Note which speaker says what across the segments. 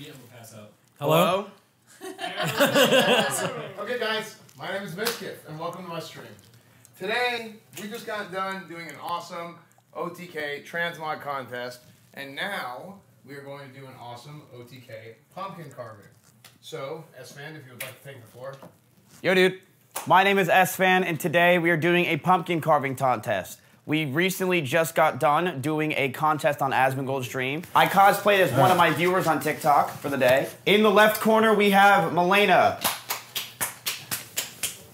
Speaker 1: eat it, we'll pass out.
Speaker 2: Hello?
Speaker 3: Okay, guys, my name is Mizkif, and welcome to my stream. Today, we just got done doing an awesome OTK transmog contest, and now we are going to do an awesome OTK pumpkin carving. So, Esfand, if you would like to take the floor.
Speaker 2: Yo, dude. My name is Esfand, and today we are doing a pumpkin carving contest. We recently just got done doing a contest on Asmongold's Stream. I cosplayed as one of my viewers on TikTok for the day. In the left corner, we have Malena.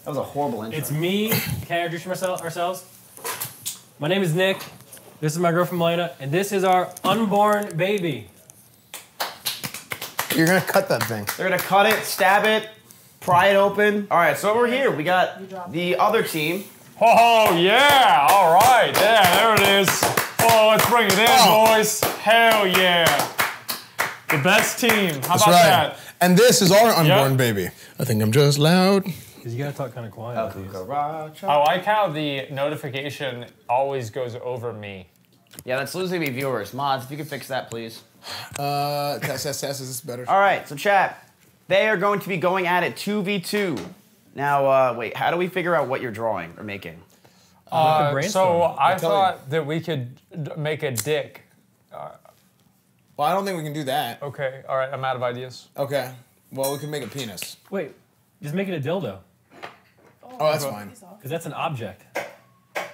Speaker 2: That was a horrible intro.
Speaker 1: It's me. Can I introduce myself ourselves? My name is Nick. This is my girlfriend Malena, and this is our unborn baby.
Speaker 3: You're gonna cut that thing.
Speaker 2: They're gonna cut it, stab it, pry it open. All right, so over here we got the other team.
Speaker 4: Oh yeah! All right, yeah, there it is. Oh, let's bring it in,
Speaker 3: Oh.
Speaker 4: boys. Hell yeah! The best team. How
Speaker 3: That's
Speaker 4: about
Speaker 3: right.
Speaker 4: that?
Speaker 3: And this is our unborn
Speaker 4: Yep.
Speaker 3: baby. I think I'm just loud.
Speaker 1: Cause you gotta talk kind of quiet. with these.
Speaker 4: I like how the notification always goes over me.
Speaker 2: Yeah, that's losing me viewers. Mods, if you could fix that, please.
Speaker 3: Uh, test, test, test. Is this better?
Speaker 2: All right, so chat, they are going to be going at it 2v2. Now, uh, wait, how do we figure out what you're drawing or making?
Speaker 4: Uh,
Speaker 1: brainstorm.
Speaker 4: so I
Speaker 3: tell you.
Speaker 4: thought that we could d- make a dick.
Speaker 3: Well, I don't think we can do that.
Speaker 4: Okay, all right, I'm out of ideas.
Speaker 3: Okay. Well, we can make a penis.
Speaker 1: Wait, just make it a dildo.
Speaker 3: Oh, that's fine.
Speaker 1: Cause that's an object.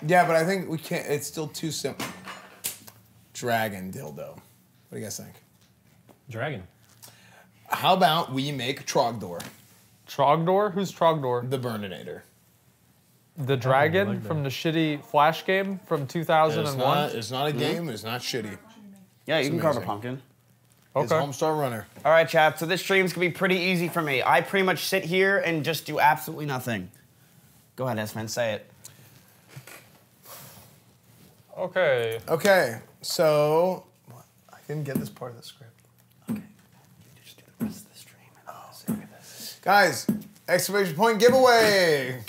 Speaker 3: Yeah, but I think we can't. It's still too simple. Dragon dildo. What do you guys think?
Speaker 1: Dragon.
Speaker 3: How about we make Trogdor,
Speaker 4: Trogdor? Who's Trogdor?
Speaker 3: the Burninator?
Speaker 4: The dragon
Speaker 1: like
Speaker 4: from the shitty Flash game from
Speaker 3: It's
Speaker 4: 2001?
Speaker 3: not, it's not a hmm? game. It's not shitty.
Speaker 2: Yeah, you can carve a
Speaker 3: amazing.
Speaker 2: pumpkin.
Speaker 3: It's
Speaker 4: Okay.
Speaker 3: Homestar Runner.
Speaker 2: All right, chat, so this stream's gonna be pretty easy for me. I pretty much sit here and just do absolutely nothing. Go ahead, S-Man, say it.
Speaker 4: Okay.
Speaker 3: Okay, so I didn't get this part of the script.
Speaker 2: Just do the rest of the stream and I'll say this.
Speaker 3: Guys, exclamation point giveaway.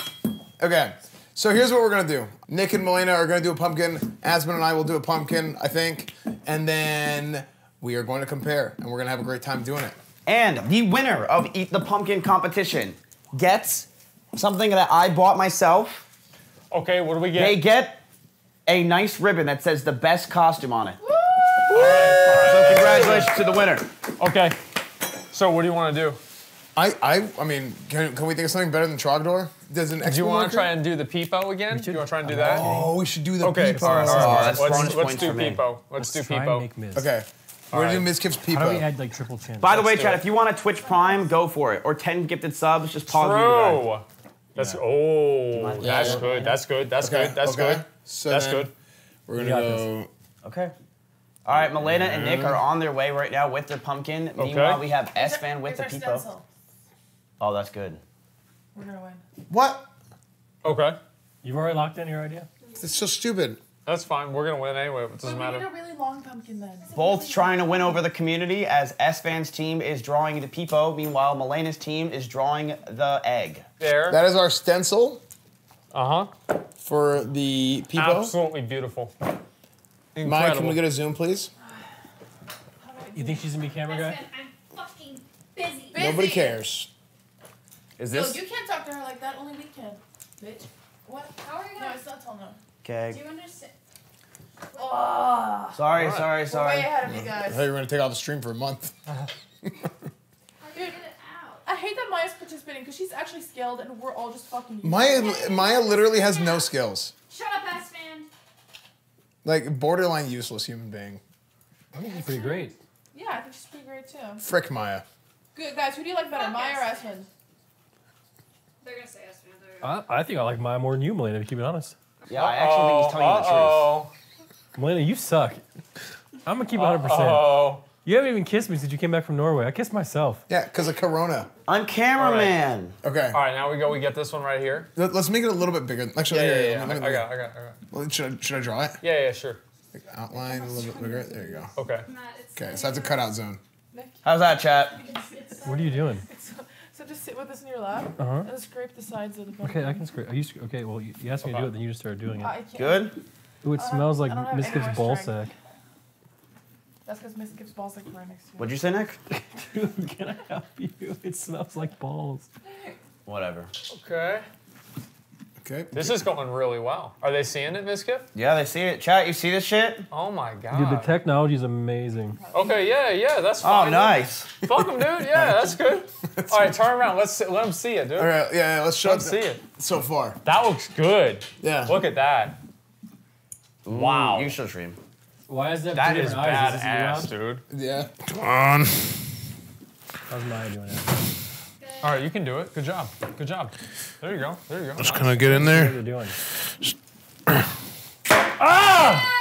Speaker 3: Okay, so here's what we're gonna do. Nick and Malena are gonna do a pumpkin. Aspen and I will do a pumpkin, I think, and then we are going to compare, and we're gonna have a great time doing it.
Speaker 2: And the winner of Eat the Pumpkin competition gets something that I bought myself.
Speaker 4: Okay, what do we get?
Speaker 2: They get a nice ribbon that says the best costume on it.
Speaker 4: All right,
Speaker 2: So congratulations to the winner.
Speaker 4: Okay. So what do you want to do?
Speaker 3: I, I, I mean, can, can we think of something better than Trogdor? Does an
Speaker 4: Do you
Speaker 3: Expo
Speaker 4: want to try and do the peepo again? Do you want to try and do that?
Speaker 3: Oh, we should do the
Speaker 4: Okay,
Speaker 3: peepo.
Speaker 4: all right, all right, all right.
Speaker 2: that's
Speaker 4: let's,
Speaker 2: bonus
Speaker 4: let's do
Speaker 2: for me.
Speaker 4: peepo. Let's, do
Speaker 1: Try and
Speaker 4: peepo.
Speaker 1: make Miz.
Speaker 3: Okay, we're gonna do
Speaker 4: right.
Speaker 3: Mizkif's peepo.
Speaker 1: How do we add like triple chance?
Speaker 2: By the way, Chad,
Speaker 4: it.
Speaker 2: if you want a Twitch Prime, go for it. Or 10 gifted subs, just pause the video.
Speaker 4: True. That's oh, that's
Speaker 3: yeah.
Speaker 4: good. That's good. That's
Speaker 3: Okay,
Speaker 4: good. That's
Speaker 3: okay.
Speaker 4: good.
Speaker 3: So
Speaker 4: That's good.
Speaker 3: We're gonna
Speaker 1: got
Speaker 3: go.
Speaker 2: Okay. All right, Malena and Nick mm-hmm. are on their way right now with their pumpkin. Okay. Meanwhile, we have Esfand with the
Speaker 5: It's our
Speaker 2: peepo.
Speaker 5: Stencil.
Speaker 2: Oh, that's good.
Speaker 5: We're gonna win.
Speaker 3: What?
Speaker 4: Okay,
Speaker 1: You've already locked in your idea?
Speaker 3: It's so stupid.
Speaker 4: that's fine. We're gonna win anyway. It doesn't
Speaker 5: we need a really long pumpkin then.
Speaker 2: Both trying to win over the community as Esfand's team is drawing the peepo. Meanwhile, Malena's team is drawing the egg.
Speaker 4: There.
Speaker 3: That is our stencil
Speaker 4: Uh huh.
Speaker 3: for the peepo.
Speaker 4: Absolutely beautiful.
Speaker 3: Mike,
Speaker 4: Incredible.
Speaker 3: can we get a zoom, please?
Speaker 1: You think she's gonna be camera guy?
Speaker 6: I'm fucking busy.
Speaker 5: Busy.
Speaker 3: Nobody cares.
Speaker 2: Is
Speaker 5: Yo,
Speaker 2: this?
Speaker 5: you can't talk to her like that. Only we can. Bitch. What?
Speaker 6: How are you gonna?
Speaker 5: No, it's not till now.
Speaker 6: Do you understand?
Speaker 5: Oh.
Speaker 2: Sorry,
Speaker 4: Alright.
Speaker 2: sorry,
Speaker 5: We're way
Speaker 2: sorry.
Speaker 5: ahead of you guys.
Speaker 3: I thought you were gonna take off the stream for a month.
Speaker 6: How do you
Speaker 5: Dude.
Speaker 6: get it out?
Speaker 5: I hate that Maya's participating because she's actually skilled and we're all just fucking.
Speaker 3: Maya, Maya literally has no skills.
Speaker 6: Shut up, ass fan.
Speaker 3: Like borderline useless human being.
Speaker 1: I think she's pretty great.
Speaker 5: Yeah, I think she's pretty great too.
Speaker 3: Frick Maya.
Speaker 5: Good guys, who do you like better, Maya or
Speaker 6: yes.
Speaker 5: Asmund?
Speaker 6: They're gonna say ass fan. They're
Speaker 1: I, I think I like mine more than you, Malena, to keep it honest.
Speaker 2: Yeah, I actually think he's telling you the truth.
Speaker 4: Uh-oh.
Speaker 1: Malena, you suck. I'm gonna keep it 100%.
Speaker 4: Oh.
Speaker 1: You haven't even kissed me since you came back from Norway. I kissed myself.
Speaker 3: Yeah, because of Corona.
Speaker 2: On cameraman.
Speaker 3: Okay.
Speaker 4: All right, now we go. We get this one right here.
Speaker 3: Let- Let's make it a little bit bigger. Actually,
Speaker 4: Yeah,
Speaker 3: here,
Speaker 4: yeah, yeah.
Speaker 3: let
Speaker 4: I,
Speaker 3: me-
Speaker 4: I
Speaker 3: let me-
Speaker 4: got, I got, I got.
Speaker 3: Well, Should I, should I draw it?
Speaker 4: Yeah, yeah, sure.
Speaker 3: Like outline a little bit bigger. There you go.
Speaker 4: Okay.
Speaker 6: Matt, it's
Speaker 3: Okay, so that's a cutout zone.
Speaker 2: How's that, chat?
Speaker 1: What are you doing?
Speaker 5: So just sit with this in your lap
Speaker 1: Uh huh.
Speaker 5: and scrape the sides of the
Speaker 1: Okay, I can scrape. I used to, okay, well, you, you asked me to do it, then you just started doing it.
Speaker 5: I can't.
Speaker 2: Good?
Speaker 1: Ooh, it
Speaker 5: I don't-
Speaker 1: smells like
Speaker 5: I don't have
Speaker 1: Miss
Speaker 5: any
Speaker 1: Gibbs'
Speaker 5: more
Speaker 1: ball
Speaker 5: strength.
Speaker 1: sack.
Speaker 5: That's because Miss gives balls like right next to you.
Speaker 2: What'd you say, Nick?
Speaker 1: Dude, can I help you? It smells like balls.
Speaker 2: Whatever.
Speaker 4: Okay.
Speaker 3: Okay.
Speaker 4: This is going really well. Are they seeing it, Mizkif?
Speaker 2: Yeah, they see it. Chat, you see this shit?
Speaker 4: Oh my god.
Speaker 1: Dude, the technology is amazing.
Speaker 4: Okay, yeah, yeah, that's fine.
Speaker 2: Oh,
Speaker 4: fine.
Speaker 2: Fuck
Speaker 4: Fuck 'em, dude. Yeah, that's good. All right, turn around. Let's see, let them see it, dude.
Speaker 3: All right. Yeah. yeah, Let's show
Speaker 4: Let's see it.
Speaker 3: so far.
Speaker 4: That looks good.
Speaker 3: Yeah.
Speaker 4: Look at that. Wow.
Speaker 2: You should stream.
Speaker 1: Why is that?
Speaker 4: That
Speaker 1: two
Speaker 4: is
Speaker 1: different eyes? Is this
Speaker 4: badass, dude.
Speaker 3: Yeah. Come on.
Speaker 1: How's Maya doing it?
Speaker 4: All right, you can do it. Good job. Good job. There you go. There you go.
Speaker 3: Just kind of get in there.
Speaker 1: What are
Speaker 3: there.
Speaker 1: you doing? ah!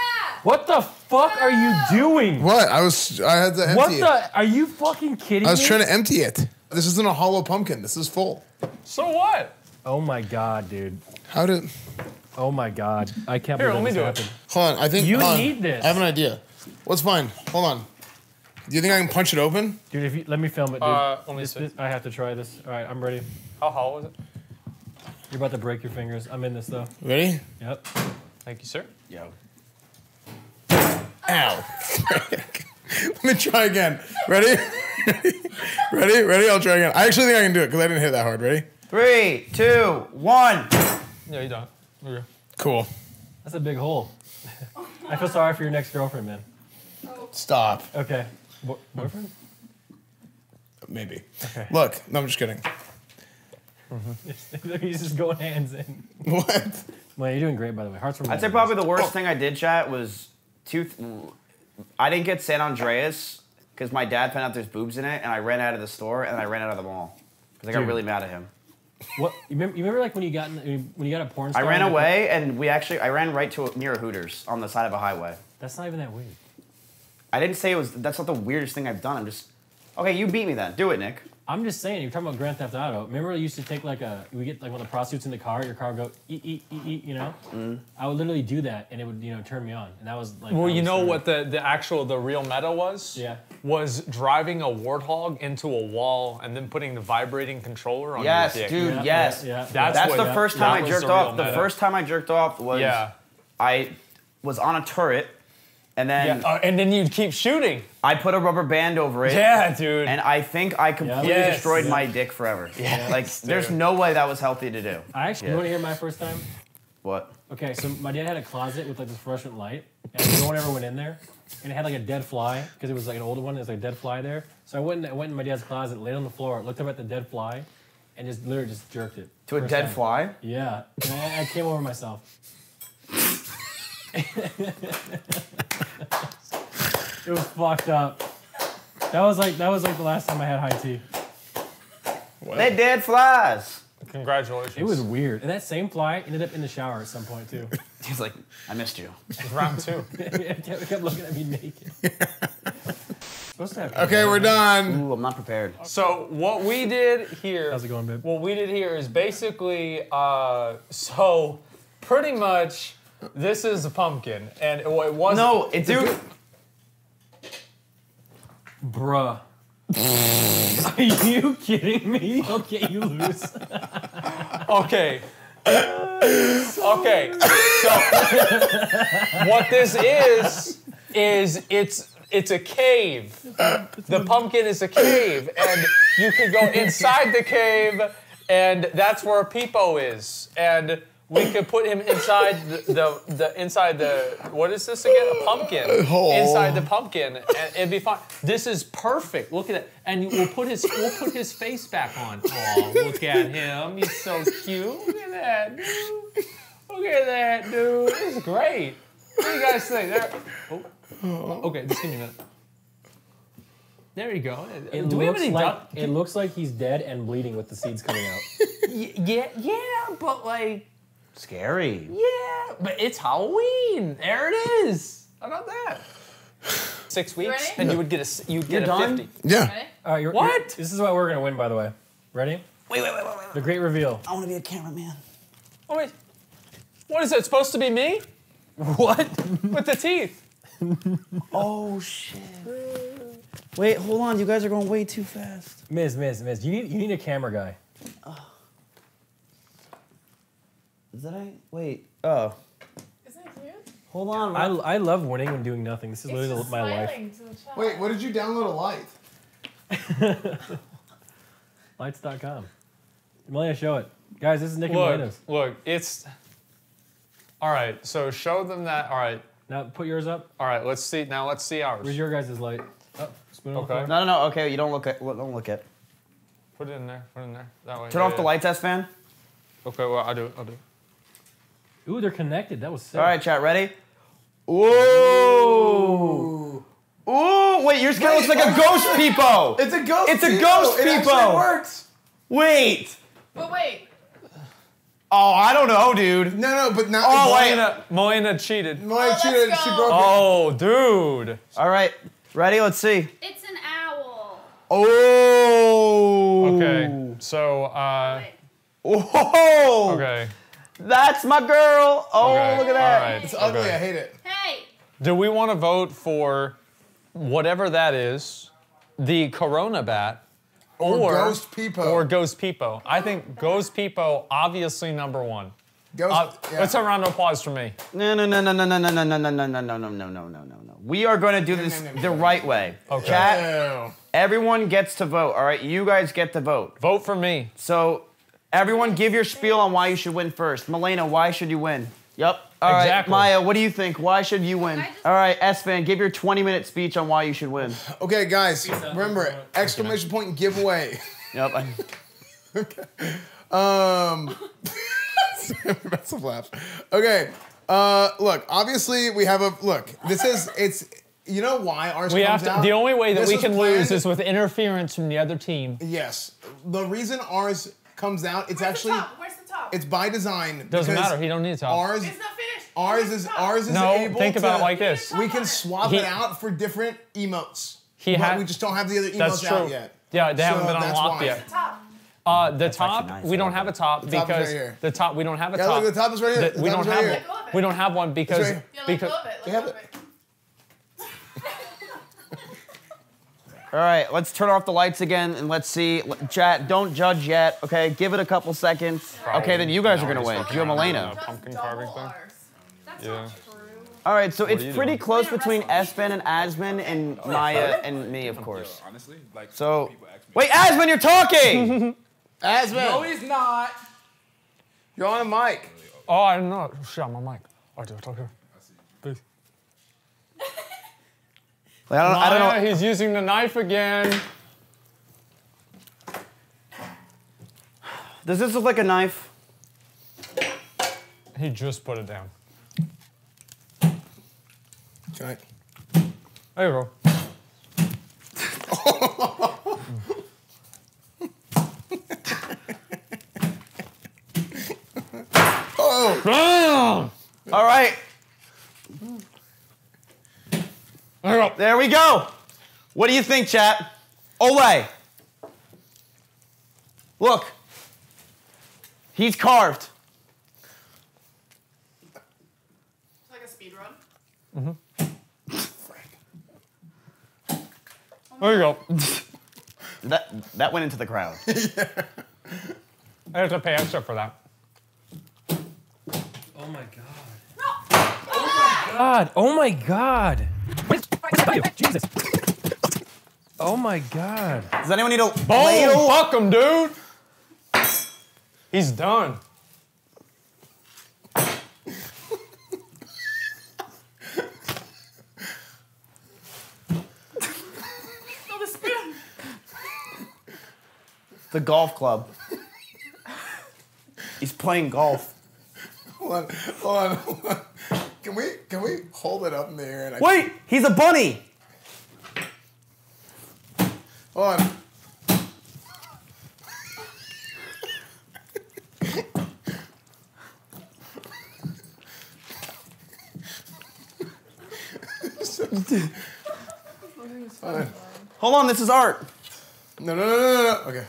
Speaker 1: What the fuck are you doing?
Speaker 3: What? I was. I had to empty
Speaker 1: What
Speaker 3: it.
Speaker 1: the? Are you fucking kidding me?
Speaker 3: I was
Speaker 1: me?
Speaker 3: trying to empty it. This isn't a hollow pumpkin. This is full.
Speaker 4: So what?
Speaker 1: Oh my god, dude.
Speaker 3: How did?
Speaker 1: Oh my god. I can't
Speaker 4: Here,
Speaker 1: believe
Speaker 4: let me
Speaker 1: this
Speaker 4: do it.
Speaker 1: happened.
Speaker 3: Hold on. I think
Speaker 1: You
Speaker 3: hold on.
Speaker 1: need this.
Speaker 3: I have an idea. What's fine? Hold on. Do you think I can punch it open?
Speaker 1: Dude, if you let me film it, dude.
Speaker 4: Uh, let me
Speaker 1: This-
Speaker 4: see.
Speaker 1: this- I have to try this. All right, I'm ready.
Speaker 4: How hollow is it?
Speaker 1: You're about to break your fingers. I'm in this though.
Speaker 3: Ready?
Speaker 1: Yep.
Speaker 4: Thank you, sir.
Speaker 2: Yo.
Speaker 3: Ow. Let me try again. Ready? Ready? Ready? I'll try again. I actually think I can do it because I didn't hit that hard. Ready?
Speaker 2: Three, two, one.
Speaker 4: Yeah, you done. Okay.
Speaker 3: Cool.
Speaker 1: That's a big hole. I feel sorry for your next girlfriend, man.
Speaker 3: Stop.
Speaker 1: Okay. Bo- boyfriend?
Speaker 3: Maybe.
Speaker 1: Okay.
Speaker 3: Look. No, I'm just kidding. Mm-hmm.
Speaker 1: He's just going hands in.
Speaker 3: What?
Speaker 1: Well, you're doing great, by the way. Hearts from
Speaker 2: I'd say probably the worst thing I did, chat, was two. Th- I didn't get San Andreas because my dad found out there's boobs in it, and I ran out of the store and I ran out of the mall because I got
Speaker 1: Dude.
Speaker 2: really mad at him.
Speaker 1: What you remember, you remember like when you got in, when you got a porn
Speaker 2: I
Speaker 1: star?
Speaker 2: ran
Speaker 1: and-
Speaker 2: away, and we actually I ran right to a, near a Hooters on the side of a highway.
Speaker 1: That's not even that weird.
Speaker 2: I didn't say it was. That's not the weirdest thing I've done. I'm just. Okay, you beat me then. Do it, Nick.
Speaker 1: I'm just saying. You're talking about Grand Theft Auto. Remember, you used to take like a we get like one of the prostitutes in the car. Your car would go eat eat eat eat. You know,
Speaker 2: Mm-hmm.
Speaker 1: I would literally do that, and it would you know turn me on, and that was like.
Speaker 4: Well,
Speaker 1: how
Speaker 4: you
Speaker 1: we
Speaker 4: know
Speaker 1: started.
Speaker 4: what the, the actual the real meta was?
Speaker 1: Yeah.
Speaker 4: Was driving a warthog into a wall and then putting the vibrating controller on
Speaker 2: Yes,
Speaker 4: your dick.
Speaker 2: dude.
Speaker 1: Yeah,
Speaker 2: yes.
Speaker 1: yeah, yeah.
Speaker 4: That's
Speaker 2: That's
Speaker 4: what-
Speaker 2: the first
Speaker 4: that
Speaker 2: time I
Speaker 4: was
Speaker 2: jerked
Speaker 4: the real
Speaker 2: off. The
Speaker 4: meta.
Speaker 2: first time I jerked off was
Speaker 4: Yeah.
Speaker 2: I was on a turret, and then
Speaker 4: Yeah. Uh, and then you'd keep shooting.
Speaker 2: I put a rubber band over it.
Speaker 4: Yeah, dude.
Speaker 2: And I think I completely
Speaker 1: Yes.
Speaker 2: destroyed
Speaker 1: Yeah.
Speaker 2: my dick forever.
Speaker 4: Yes,
Speaker 2: like, there's no way that was healthy to do.
Speaker 1: I actually.
Speaker 2: Yeah.
Speaker 1: You want to hear my first time?
Speaker 2: What?
Speaker 1: Okay, so my dad had a closet with like this fluorescent light, and no one ever went in there. And it had like a dead fly because it was like an older one. There's like a dead fly there. So I went, in, I went in my dad's closet, laid on the floor, looked up at the dead fly, and just literally just jerked it.
Speaker 2: To a dead
Speaker 1: time.
Speaker 2: fly?
Speaker 1: Yeah, and I, I came over myself. it was fucked up. That was like that was like the last time I had high tea.
Speaker 2: They dead flies.
Speaker 4: Congratulations.
Speaker 1: It was weird, and that same fly ended up in the shower at some point too.
Speaker 2: He's like, I missed you.
Speaker 4: round two.
Speaker 1: it kept, kept looking at me naked. Supposed to have
Speaker 3: Okay, we're done.
Speaker 2: Ooh, I'm not prepared.
Speaker 4: So what we did here.
Speaker 1: How's it going, babe?
Speaker 4: What we did here is basically, uh, so pretty much, this is a pumpkin, and it, it wasn't.
Speaker 2: No, it's
Speaker 4: dude.
Speaker 1: Bruh. Are you kidding me? Okay, you lose.
Speaker 4: Okay. okay. So what this is is it's it's a cave. The pumpkin is a cave, and you can go inside the cave, and that's where Peepo is, and we could put him inside the, the, the inside the what is this again? A pumpkin
Speaker 3: Hole.
Speaker 4: inside the pumpkin, and it'd be fine. This is perfect. Look at it, and we'll put his we'll put his face back on. Oh, look at him! He's so cute. Look at that, dude. Look at that, dude. It's great. What do you guys think? There. Oh. Okay, just give me a minute. There you go.
Speaker 1: Uh, it
Speaker 4: Do we have
Speaker 1: looks
Speaker 4: any
Speaker 1: like it looks like he's dead and bleeding with the seeds coming out.
Speaker 4: Y- Yeah, yeah, but like,
Speaker 2: scary.
Speaker 4: yeah, but it's Halloween. There it is. How about that? Six weeks,
Speaker 5: ready?
Speaker 4: and you would get a s- you'd get
Speaker 2: You're
Speaker 4: a
Speaker 2: done?
Speaker 4: fifty.
Speaker 3: Yeah.
Speaker 5: Ready?
Speaker 1: All right, you're,
Speaker 4: What?
Speaker 1: you're- this is why we're gonna win, by the way. Ready?
Speaker 2: Wait, wait, wait, wait, wait.
Speaker 1: The great reveal.
Speaker 2: I want to be a cameraman.
Speaker 4: Oh wait, what is it supposed to be me?
Speaker 1: What?
Speaker 4: With the teeth?
Speaker 2: Oh shit. Wait, hold on. You guys are going way too fast.
Speaker 1: Miz, Miz, Miz. You need you need a camera guy.
Speaker 2: Is that I? Wait. Oh.
Speaker 5: Isn't it cute?
Speaker 2: Hold on.
Speaker 1: I, I love winning and doing nothing. This is
Speaker 5: It's
Speaker 1: literally
Speaker 5: just
Speaker 1: my life.
Speaker 5: to the.
Speaker 3: Wait, what did you download a light?
Speaker 1: Lights.com. Melania, show it. Guys, this is Nick and
Speaker 4: Look,
Speaker 1: Melania's.
Speaker 4: look, it's. All right, so show them that. All right,
Speaker 1: Now put yours up.
Speaker 4: all right. Let's see. Now let's see ours.
Speaker 1: Where's your guys' light? Oh, spoon
Speaker 4: Okay.
Speaker 2: No, no, no. Okay, you don't look at. Don't look at.
Speaker 4: Put it in there. Put it in there. That way.
Speaker 2: Turn
Speaker 4: Yeah,
Speaker 2: off the light test fan.
Speaker 4: Okay, well I'll do it. I'll do it.
Speaker 1: Ooh, they're connected. That was sick.
Speaker 2: All right, chat. Ready? Ooh. Ooh. Wait, yours kind of looks like a ghost peepo.
Speaker 3: It's a ghost.
Speaker 2: It's a ghost
Speaker 3: peepo.
Speaker 2: ghost
Speaker 3: It actually works.
Speaker 2: Wait.
Speaker 5: But wait,
Speaker 2: Oh, I don't know, dude.
Speaker 3: No, no, but now.
Speaker 2: Oh, wait.
Speaker 4: Malena, Malena cheated.
Speaker 3: Molly
Speaker 5: Oh,
Speaker 3: cheated. She
Speaker 5: go.
Speaker 3: broke it.
Speaker 4: Oh, dude.
Speaker 2: All right. Ready? Let's see.
Speaker 6: It's an owl.
Speaker 2: Oh.
Speaker 4: Okay, so uh,
Speaker 6: Wait.
Speaker 2: Whoa.
Speaker 4: okay.
Speaker 2: That's my girl. Oh,
Speaker 4: Okay,
Speaker 2: look at that.
Speaker 4: all right.
Speaker 3: It's ugly.
Speaker 4: Okay.
Speaker 3: I hate it.
Speaker 6: Hey,
Speaker 4: Do we want to vote for whatever that is, the Corona bat,
Speaker 3: Or Ghost Peepo.
Speaker 4: or Ghost Peepo? I think Ghost Peepo, obviously number one.
Speaker 3: Ghost.
Speaker 4: Uh,
Speaker 3: yeah.
Speaker 4: Let's have a round of applause for me.
Speaker 2: No, no, no, no, no, no, no, no, no, no, no, no, no, no, no, no, no, no, no. We are going to do this
Speaker 3: no, no,
Speaker 2: the right way.
Speaker 4: Okay.
Speaker 2: Chat, everyone gets to vote, all right? You guys get to vote.
Speaker 4: Vote for me.
Speaker 2: So, everyone give your spiel on why you should win first. Malena, why should you win? Yep. All right,
Speaker 4: Exactly.
Speaker 2: Maya, what do you think? Why should you win? All right, Esfand, give your 20-minute speech on why you should win.
Speaker 3: Okay, guys,
Speaker 1: out.
Speaker 3: remember exclamation point giveaway.
Speaker 2: Yep. I-
Speaker 3: Um, that's a laugh. Okay, uh, look. Obviously, we have a look. This is it's. You know why ours
Speaker 4: We
Speaker 3: comes
Speaker 4: have to.
Speaker 3: out?
Speaker 4: The only way that
Speaker 3: This
Speaker 4: we
Speaker 3: was
Speaker 4: can lose is with interference from the other team.
Speaker 3: Yes, the reason ours comes out. It's
Speaker 5: where's
Speaker 3: actually
Speaker 5: the top? Where's the top?
Speaker 3: it's by design.
Speaker 4: Doesn't
Speaker 3: because
Speaker 4: matter. He don't need to talk.
Speaker 3: Ours,
Speaker 5: It's not finished.
Speaker 3: ours
Speaker 5: Where's
Speaker 3: is
Speaker 5: the top?
Speaker 3: ours is
Speaker 4: No,
Speaker 3: able
Speaker 4: think about
Speaker 3: to-
Speaker 4: it like this.
Speaker 3: We can swap
Speaker 4: He-
Speaker 3: it out for different emotes.
Speaker 4: He
Speaker 3: but
Speaker 4: had-
Speaker 3: we just don't have the other emotes
Speaker 4: That's
Speaker 3: out
Speaker 4: true.
Speaker 3: yet.
Speaker 4: Yeah, they haven't
Speaker 3: So
Speaker 4: been
Speaker 3: that's
Speaker 4: unlocked
Speaker 3: why.
Speaker 4: yet.
Speaker 5: The top.
Speaker 4: Uh, the top,
Speaker 2: nice,
Speaker 4: we
Speaker 2: I
Speaker 4: don't
Speaker 2: like
Speaker 4: have a top
Speaker 3: top is right
Speaker 4: because
Speaker 3: here.
Speaker 4: the top we don't have a
Speaker 3: Yeah,
Speaker 4: top.
Speaker 3: look, the top is right here.
Speaker 4: The-
Speaker 3: The
Speaker 4: we
Speaker 3: top
Speaker 4: don't
Speaker 3: is right
Speaker 4: have
Speaker 3: here.
Speaker 5: Let go of it.
Speaker 4: we don't have one because
Speaker 3: right here.
Speaker 5: Yeah, let
Speaker 4: because
Speaker 5: go of it. Let
Speaker 3: We
Speaker 5: go
Speaker 3: have
Speaker 5: of
Speaker 3: it.
Speaker 5: it.
Speaker 2: All right, let's turn off the lights again and let's see. Chat, don't judge yet, okay? Give it a couple seconds. Okay, then you guys are gonna win. You have Elena.
Speaker 4: Pumpkin carving thing?
Speaker 6: that's
Speaker 4: Yeah.
Speaker 6: not true.
Speaker 2: All right, so
Speaker 4: are you
Speaker 2: it's pretty
Speaker 4: doing?
Speaker 2: close between
Speaker 5: wrestle.
Speaker 2: Aspen and Asmon and oh, Maya and me, of course.
Speaker 7: Honestly, like
Speaker 2: So,
Speaker 7: people ask me.
Speaker 2: wait, Asmon, you're talking.
Speaker 3: Asmon,
Speaker 7: no, he's not.
Speaker 3: you're on a mic.
Speaker 4: oh I don't know. Shit, I'm on a mic. Oh, do I talk here? Please.
Speaker 2: Like, I don't, I don't know.
Speaker 4: he's using the knife again.
Speaker 2: Does this look like a knife?
Speaker 4: He just put it down.
Speaker 3: Okay.
Speaker 4: There you go.
Speaker 3: Oh,
Speaker 2: All right,
Speaker 4: There you go.
Speaker 2: there we go. What do you think, chat? Ole. Look. He's carved.
Speaker 5: It's like a speed run. Mhm.
Speaker 4: There you go.
Speaker 2: That that went into the crowd. yeah.
Speaker 4: I have to pay extra for that.
Speaker 1: Oh my god. No. Oh my god. Oh my god. Jesus. Oh my god.
Speaker 2: Does anyone need a
Speaker 4: Boom!
Speaker 2: ladle?
Speaker 4: Fuck him, dude. He's done.
Speaker 5: The spoon.
Speaker 2: The golf club. He's playing golf.
Speaker 3: hold on, hold on, hold on. Can we can we hold it up in the air and I,
Speaker 2: Wait, he's a bunny.
Speaker 3: Hold on.
Speaker 2: Hold on, this is art.
Speaker 3: No, no, no, no, no, no. Okay.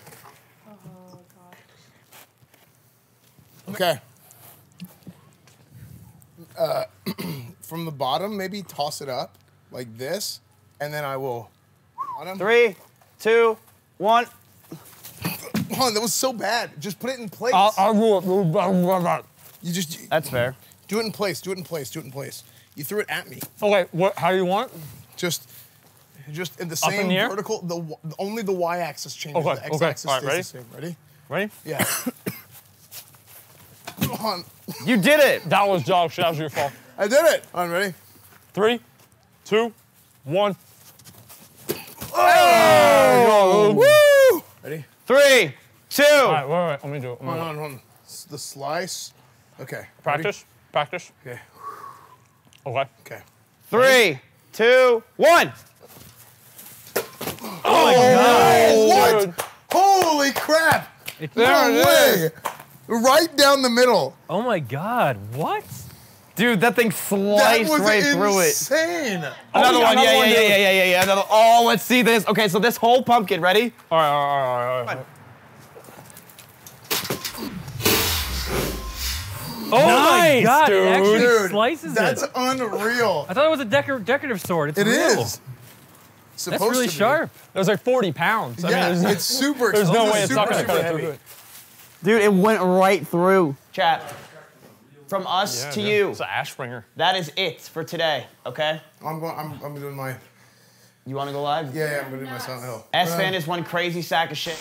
Speaker 3: Okay. Uh, from the bottom, maybe toss it up like this, and then I will. On.
Speaker 2: Three, two, one.
Speaker 3: Hold on, that was so bad. Just put it in place.
Speaker 4: I'll, I'll do it.
Speaker 3: you just
Speaker 2: That's fair.
Speaker 3: do it in place. Do it in place. Do it in place. You threw it at me.
Speaker 4: Okay, what? How do you want?
Speaker 3: Just, just in the
Speaker 4: Up in
Speaker 3: same
Speaker 4: the
Speaker 3: vertical. The w- only the y-axis changes.
Speaker 4: Okay,
Speaker 3: The
Speaker 4: okay.
Speaker 3: x-axis
Speaker 4: All right,
Speaker 3: stays
Speaker 4: ready?
Speaker 3: the same. Ready?
Speaker 4: Ready?
Speaker 3: Yeah. Come on.
Speaker 2: You did it.
Speaker 4: That was dog shit. That was your fault.
Speaker 3: I did it. On ready?
Speaker 4: Three, two, one.
Speaker 3: Oh! Woo! Ready?
Speaker 2: Three, two.
Speaker 4: All right, wait, wait. Let me do it.
Speaker 3: Hold on, hold on. The slice. Okay. ready?
Speaker 4: Practice. Practice.
Speaker 3: Okay.
Speaker 4: Okay.
Speaker 3: Okay.
Speaker 2: Three, two, one.
Speaker 3: Oh, oh what?
Speaker 4: Dude.
Speaker 3: Holy crap!
Speaker 1: It's-
Speaker 3: No
Speaker 4: it
Speaker 3: way! Right down the middle.
Speaker 1: oh my god, what?
Speaker 2: Dude, that thing
Speaker 3: That
Speaker 2: sliced
Speaker 3: was
Speaker 2: right through it.
Speaker 3: insane.
Speaker 2: Another
Speaker 4: Oh,
Speaker 2: one,
Speaker 4: yeah,
Speaker 2: yeah,
Speaker 4: another
Speaker 2: yeah,
Speaker 4: one,
Speaker 2: yeah,
Speaker 4: dude.
Speaker 2: yeah, yeah, yeah, yeah. Another, oh, let's see this. Okay, so this whole pumpkin, ready?
Speaker 4: All right, all right, all right, all right.
Speaker 1: Oh my god,
Speaker 4: dude.
Speaker 1: it actually
Speaker 3: Dude,
Speaker 1: slices
Speaker 3: that's
Speaker 1: it.
Speaker 3: unreal.
Speaker 1: I thought it was a decor- decorative sword. It's
Speaker 3: It
Speaker 1: real.
Speaker 3: is.
Speaker 1: That's really
Speaker 3: to be.
Speaker 1: sharp.
Speaker 4: It was like 40 pounds. I
Speaker 3: Yeah,
Speaker 4: mean,
Speaker 3: it's super.
Speaker 4: there's no way it's not gonna cut it through it.
Speaker 2: Dude, it went right through. Chat. From us
Speaker 4: Yeah,
Speaker 2: to
Speaker 4: dude.
Speaker 2: you.
Speaker 4: It's an ash springer.
Speaker 2: That is it for today, okay?
Speaker 3: I'm going. I'm, I'm doing my.
Speaker 2: You want to go live?
Speaker 3: Yeah, yeah I'm gonna do my Silent Hill.
Speaker 2: Esfand uh, is one crazy sack of shit.